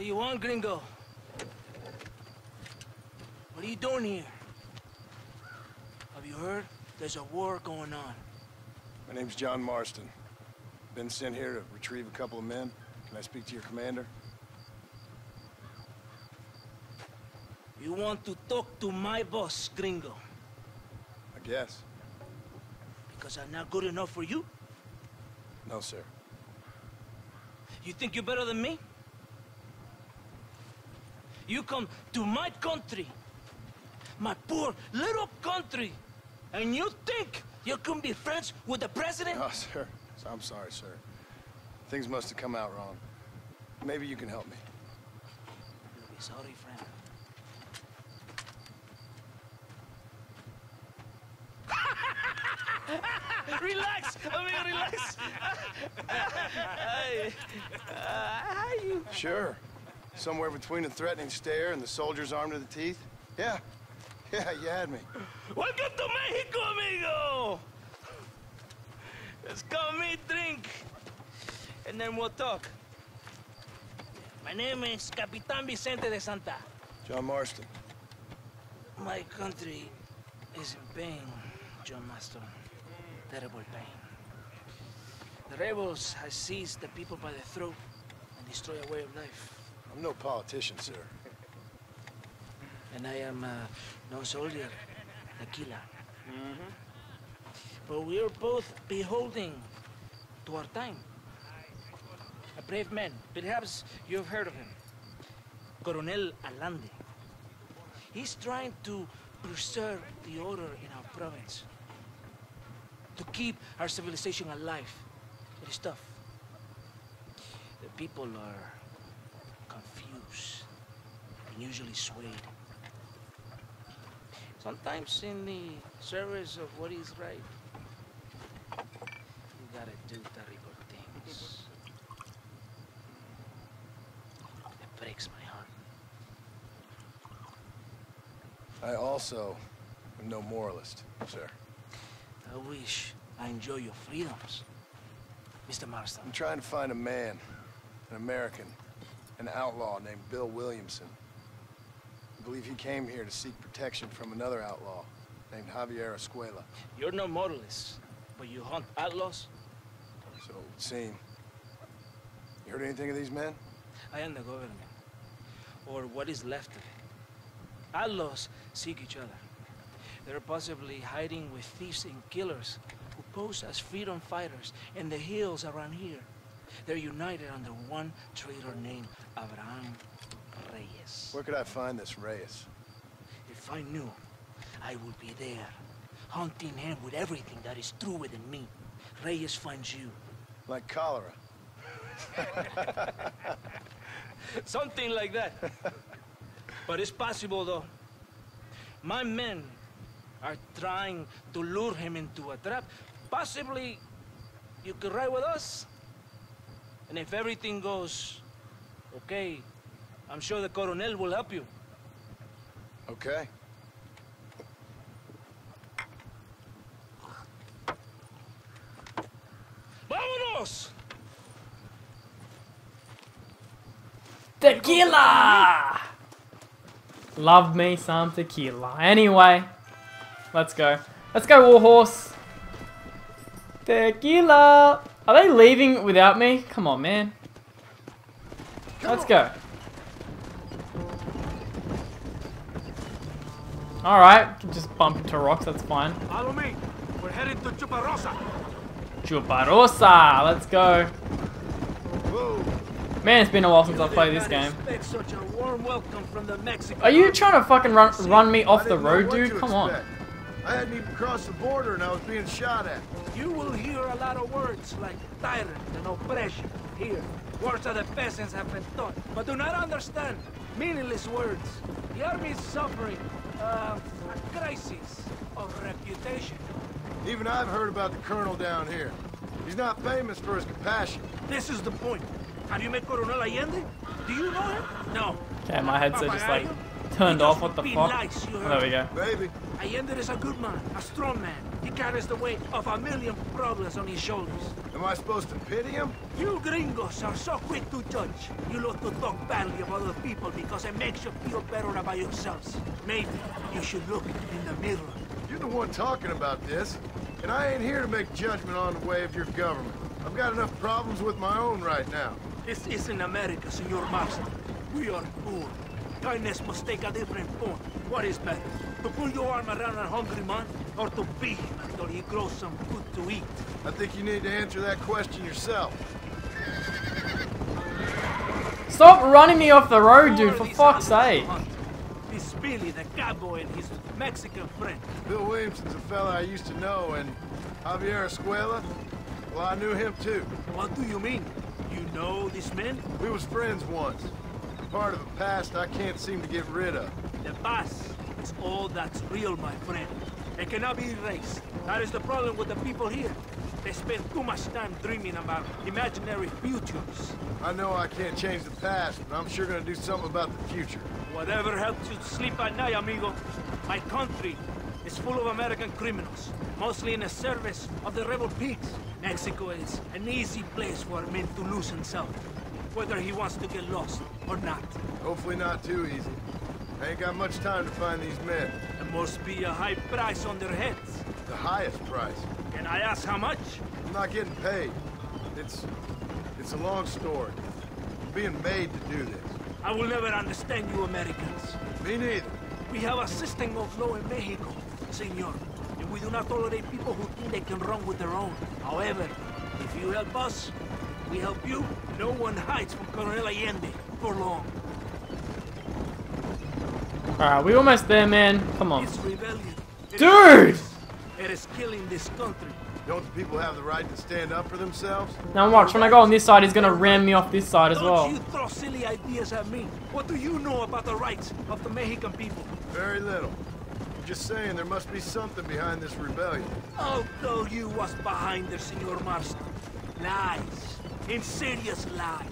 do you want, gringo? What are you doing here? Have you heard? There's a war going on. My name's John Marston. Been sent here to retrieve a couple of men. Can I speak to your commander? You want to talk to my boss, gringo? I guess. Because I'm not good enough for you? No, sir. You think you're better than me? You come to my country, my poor little country, and you think you can be friends with the president? Oh, sir. I'm sorry, sir. Things must have come out wrong. Maybe you can help me. You'll be sorry, friend. relax, amigo, relax. Sure. Somewhere between a threatening stare and the soldier's arm to the teeth? Yeah. Yeah, you had me. Welcome to Mexico, amigo! Let's come meet, drink, and then we'll talk. My name is Capitan Vicente de Santa. John Marston. My country is in pain, John Marston. Terrible pain. The rebels have seized the people by the throat and destroy a way of life. I'm no politician, sir. And I am uh, no soldier, Aquila. But we are both beholding to our time. A brave man, perhaps you've heard of him. Coronel Allende. He's trying to preserve the order in our province. To keep our civilization alive. It is tough. The people are confused and usually swayed. Sometimes in the service of what is right, you gotta do terrible things. It breaks my heart. I also am no moralist, sir. I wish I enjoy your freedoms, Mr. Marston. I'm trying to find a man, an American, an outlaw named Bill Williamson. I believe he came here to seek protection from another outlaw named Javier Escuela. You're no moralist, but you hunt outlaws? So it would seem. You heard anything of these men? I am the government, or what is left of it. Outlaws seek each other. They're possibly hiding with thieves and killers who pose as freedom fighters in the hills around here. They're united under one traitor named Abraham Reyes. Where could I find this Reyes? If I knew, I would be there, hunting him with everything that is true within me. Reyes finds you. Like cholera. Something like that. but it's possible, though. My men are trying to lure him into a trap. Possibly, you could ride with us. And if everything goes okay, I'm sure the Coronel will help you. Okay. ¡Vámonos! Tequila! Love me some tequila. Anyway, let's go. Let's go, Warhorse. Tequila! Are they leaving without me? Come on, man. Let's go. Alright, just bump into rocks, that's fine. Follow me. We're headed to Chuparosa. Chuparosa! Let's go. Man, it's been a while since I've played this game. such a warm welcome from the Mexican Are you trying to fucking run run me off the road, dude? to Come on. I hadn't even crossed the border and I was being shot at. You will hear a lot of words like tyrant and oppression here. Words that the peasants have been taught, but do not understand. Meaningless words. The army is suffering uh, a crisis of reputation. Even I've heard about the colonel down here. He's not famous for his compassion. This is the point. Have you met Coronel Allende? Do you know him? No. Okay, my heads are just like turned off. What the repeat fuck? lies, you Oh, there we go. Maybe. Allende is a good man, a strong man. He carries the weight of a million problems on his shoulders. Am I supposed to pity him? You gringos are so quick to judge. You love to talk badly of other people because it makes you feel better about yourselves. Maybe you should look in the mirror. You're the one talking about this, and I ain't here to make judgment on the way of your government. I've got enough problems with my own right now. This isn't America, Senor Master. We are poor. Kindness must take a different form. What is better? To pull your arm around a hungry man, or to beat him until he grows some food to eat? I think you need to answer that question yourself. Stop running me off the road, dude, for fuck's sake. to hunt? This Billy, the cowboy, and his Mexican friend. Bill Williamson's a fella I used to know, and Javier Escuela, well, I knew him too. What do you mean? You know this man? We was friends once. Part of a past I can't seem to get rid of. The past is all that's real, my friend. It cannot be erased. That is the problem with the people here. They spend too much time dreaming about imaginary futures. I know I can't change the past, but I'm sure gonna do something about the future. Whatever helps you sleep at night, amigo. My country is full of American criminals, mostly in the service of the rebel pigs. Mexico is an easy place for a man to lose himself, whether he wants to get lost or not. Hopefully not too easy. I ain't got much time to find these men. There must be a high price on their heads. The highest price. Can I ask how much? I'm not getting paid. It's... it's a long story. I'm being made to do this. I will never understand you Americans. Me neither. We have a system of law in Mexico, senor. And we do not tolerate people who think they can run with their own. However, if you help us, we help you. No one hides from Colonel Allende for long. Alright, we almost there, man. Come on. It's rebellion. Dude! It is killing this country. Don't the people have the right to stand up for themselves? Now watch, when I go on this side, he's gonna ram me off this side as Don't well. you throw silly ideas at me. What do you know about the rights of the Mexican people? Very little. I'm just saying there must be something behind this rebellion. I'll tell you what's behind there, Senor Marston. Lies. Insidious lies.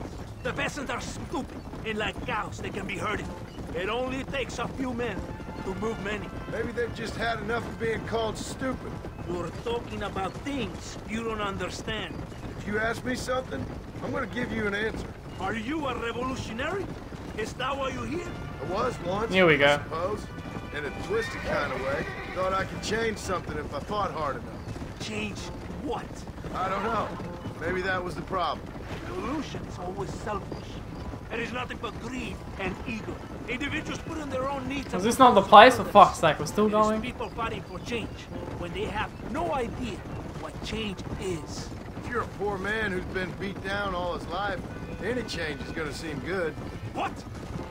The peasants are stupid, and like cows, they can be herded. It only takes a few men to move many. Maybe they've just had enough of being called stupid. You're talking about things you don't understand. If you ask me something, I'm gonna give you an answer. Are you a revolutionary? Is that why you're here? I was once, Here we I go. suppose. In a twisted kind of way. Thought I could change something if I fought hard enough. Change what? I don't know. Maybe that was the problem. Revolution is always selfish. It is nothing but greed and ego. Individuals put in their own needs. Is this not the place? For fuck's sake, we're still going? people fighting for change when they have no idea what change is. If you're a poor man who's been beat down all his life, any change is gonna seem good. What?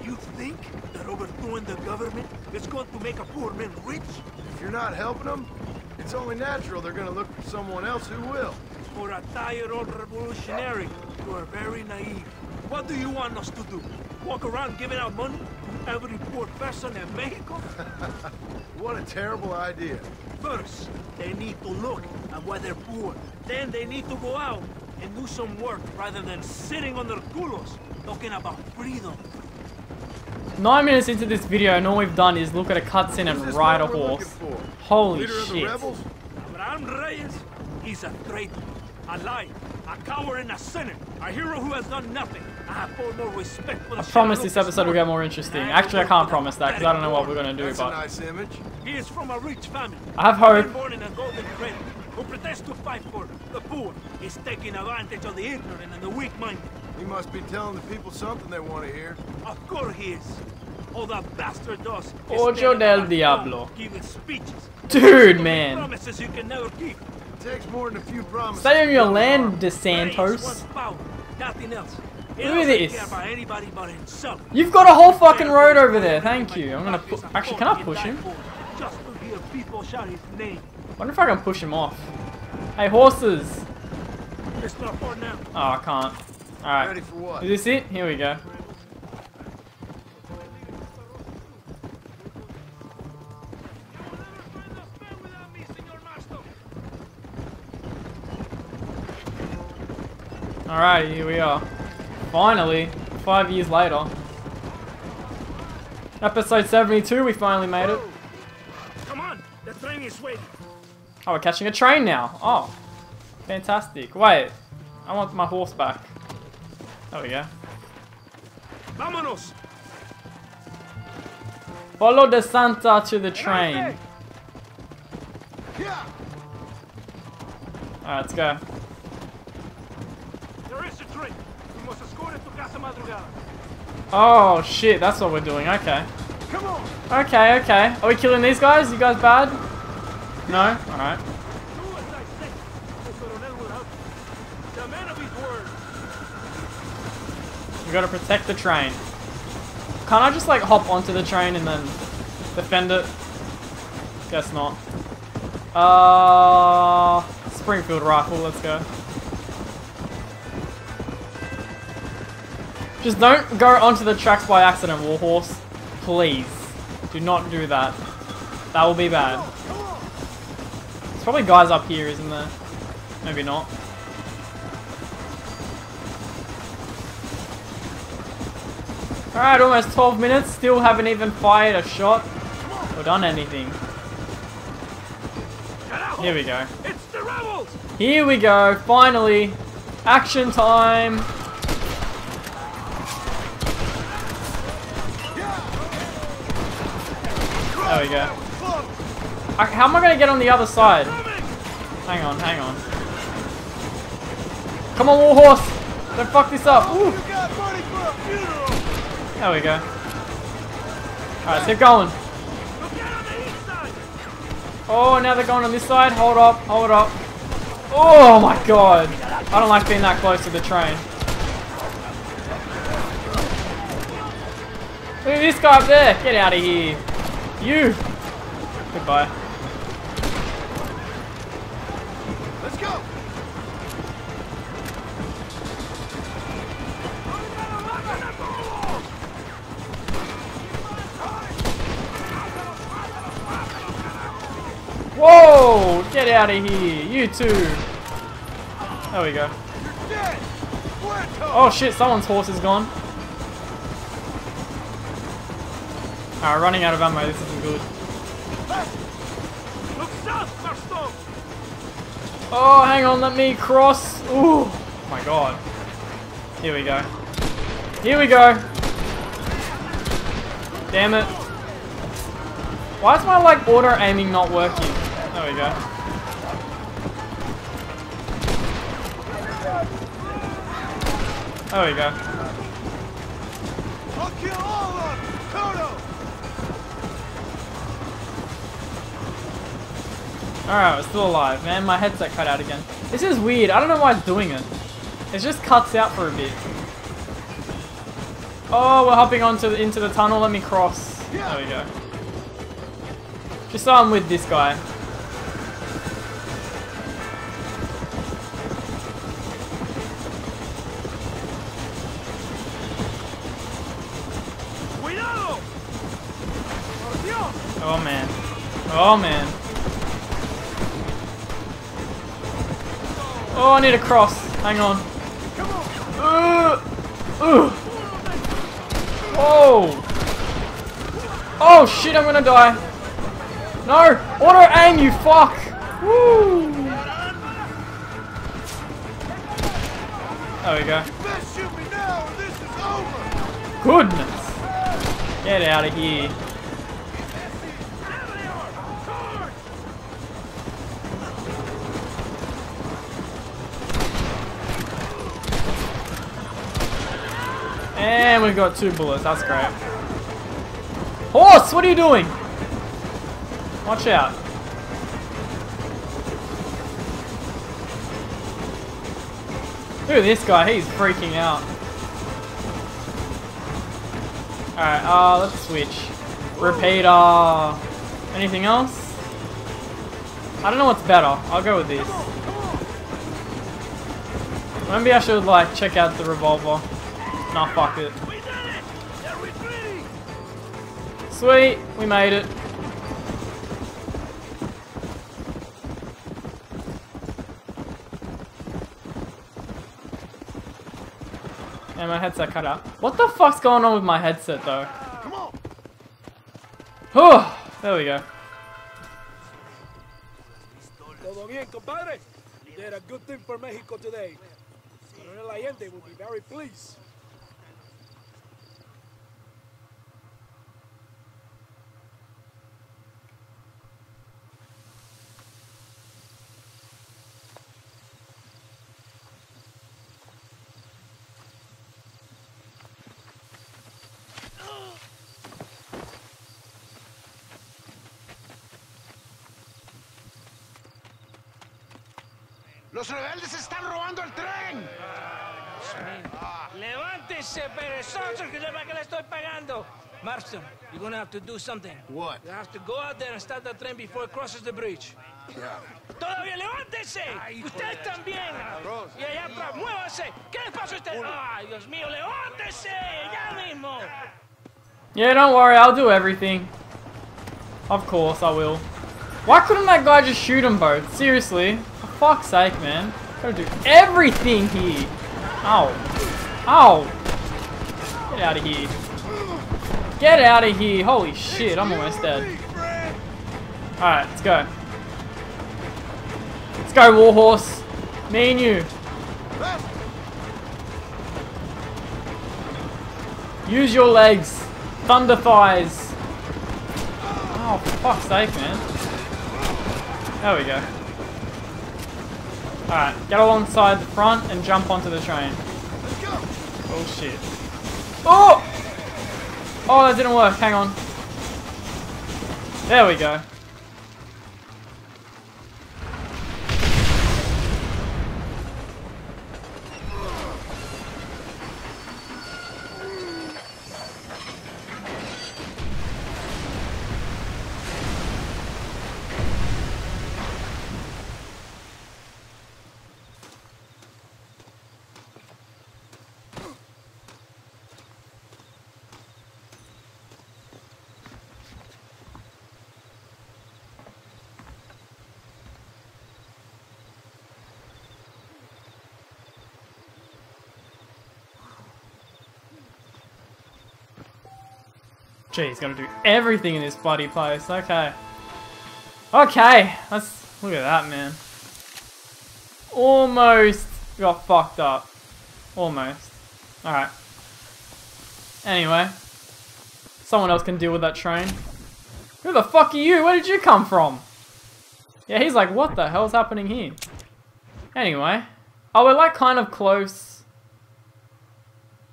You think that overthrowing the government is going to make a poor man rich? If you're not helping them, it's only natural they're gonna look for someone else who will. For a tired old revolutionary, you are very naive. What do you want us to do? Walk around giving out money to every poor person in Mexico? What a terrible idea. First, they need to look at why they're poor. Then they need to go out and do some work rather than sitting on their culos talking about freedom. Nine minutes into this video, and all we've done is look at a cutscene and ride a man we're looking horse. Holy Leader shit. Abraham Reyes, he's a traitor, a liar, a coward and a sinner, a hero who has done nothing. I have far more respect for the I promise this Lucas episode will get more interesting. Actually, I can't promise that because I don't know what we're gonna do, That's a but nice image. He is from a rich family. I have Man hope. born in a golden cradle, who pretends to fight for the poor. He's taking advantage of the ignorant and the weak-minded. He must be telling the people something they want to hear. Of course he is. All that bastard does is Ojo stand del on a Diablo. throne Giving speeches. Dude, Making man. Promises you can never keep. It takes more than a few promises. Stay on your land, an army. DeSantos. nothing else. Look at this. care about anybody but himself. You've got a whole fucking road over there. Thank you. I'm gonna pu- actually, can I push him? Just to hear people shout his name. wonder if I can push him off. Hey, horses. It's not for now. Oh, I can't. Alright. Ready for what? Is this it? Here we go. Alright, here we are. Finally, five years later. Episode 72, we finally made it. Come on, the train is waiting. Oh, we're catching a train now. Oh, fantastic. Wait, I want my horse back. There we go. Vámonos. Follow the Santa to the train. Alright, let's go. There is a train. We must escort it to Casa Madrugada. Oh, shit, that's what we're doing. Okay. Okay, okay. Are we killing these guys? You guys bad? No? Alright. Do as I say. The Coronel will help you. The man of his word. We gotta protect the train. Can't I just like hop onto the train and then defend it? Guess not. Uh, Springfield rifle, let's go. Just don't go onto the tracks by accident, Warhorse. Please. Do not do that. That will be bad. There's probably guys up here, isn't there? Maybe not. Alright, almost 12 minutes, still haven't even fired a shot or done anything. Here we go. It's the rebels! Here we go, finally. Action time. There we go. How am I gonna get on the other side? Hang on, hang on. Come on, Warhorse! Don't fuck this up! Ooh. There we go. Alright, keep going. Oh, now they're going on this side. Hold up, hold up. Oh my god. I don't like being that close to the train. Look at this guy up there. Get out of here. You. Goodbye. Let's go. Whoa! Get out of here. You too. There we go. Oh shit, someone's horse is gone. Alright, running out of ammo. This isn't good. Oh, hang on, let me cross. Ooh, oh my god. Here we go. Here we go. Damn it. Why is my like auto aiming not working? There we go. There we go. I'll kill all of them. Toto. Alright, we're still alive. Man, my headset cut out again. This is weird. I don't know why it's doing it. It just cuts out for a bit. Oh, we're hopping onto the, into the tunnel. Let me cross. There we go. Just so I'm with this guy. Oh man. Oh man. I need a cross. Hang on. Come on. Uh, uh. Oh. Oh shit, I'm gonna die. No! Auto aim, you fuck! Woo! There we go. Best shoot me now this is over. Goodness! Get out of here. There they are! Charge! We've got two bullets, that's great. Horse, what are you doing? Watch out. Look at this guy, he's freaking out. Alright, uh, let's switch. Repeater. Anything else? I don't know what's better. I'll go with this. Maybe I should, like, check out the revolver. Nah, fuck it! Sweet, we made it. And my headset cut out. What the fuck's going on with my headset though? Come on. Oh, there we go. Todo bien, compadre? You did a good thing for Mexico today. Coronel Allende will be very pleased. ¡Los rebeldes están robando el tren! Levántese, perezoso, que para que le estoy pagando. Marston, you're gonna have to do something. What? You have to go out there and start the train before it crosses the bridge. Yeah. ¡Todavía levántese! ¡Usted también! Y allá atrás, muévase. ¿Qué le pasa a usted? ¡Ay, Dios mío, levántese! ¡Ya mismo! Yeah, don't worry, I'll do everything. Of course, I will. Why couldn't that guy just shoot them both? Seriously? For fuck's sake, man. Gotta do everything here. Ow. Ow. Get out of here. Get out of here. Holy shit, I'm almost dead. Alright, let's go. Let's go, Warhorse. Me and you. Use your legs. Thunder thighs. Oh, fuck's sake, man. There we go. Alright, get alongside the front and jump onto the train. Oh shit. Oh! Oh, that didn't work. Hang on. There we go. Jeez, gotta do everything in this bloody place. Okay. Okay, let's look at that, man. Almost got fucked up. Almost. Alright. Anyway. Someone else can deal with that train. Who the fuck are you? Where did you come from? Yeah, he's like, what the hell's happening here? Anyway. Oh, we're like kind of close.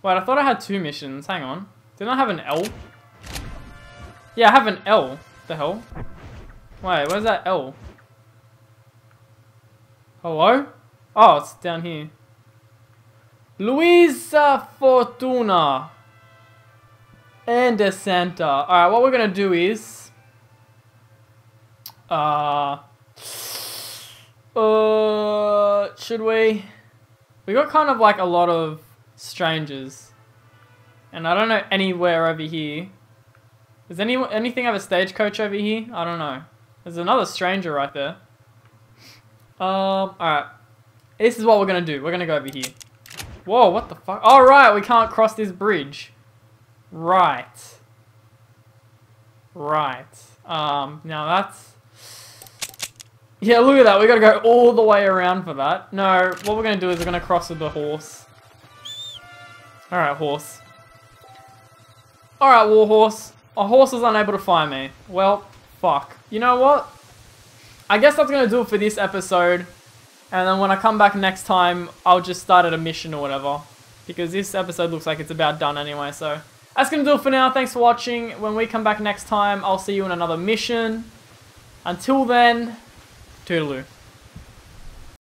Wait, I thought I had two missions. Hang on. Didn't I have an L? Yeah, I have an L. The hell? Wait, where's that L? Hello? Oh, it's down here. Luisa Fortuna. And a Santa. Alright, what we're gonna do is... Uh... Uh... Should we... We got kind of like a lot of strangers. And I don't know anywhere over here. Does any anything have a stagecoach over here? I don't know. There's another stranger right there. Um, alright. This is what we're gonna do. We're gonna go over here. Whoa, what the fuck? Alright, we can't cross this bridge. Right. Right. Um, now that's... Yeah, look at that. We gotta go all the way around for that. No, what we're gonna do is we're gonna cross with the horse. Alright, horse. Alright, warhorse. A horse is unable to find me. Well, fuck. You know what? I guess that's gonna do it for this episode. And then when I come back next time, I'll just start at a mission or whatever. Because this episode looks like it's about done anyway, so... That's gonna do it for now. Thanks for watching. When we come back next time, I'll see you in another mission. Until then, toodaloo.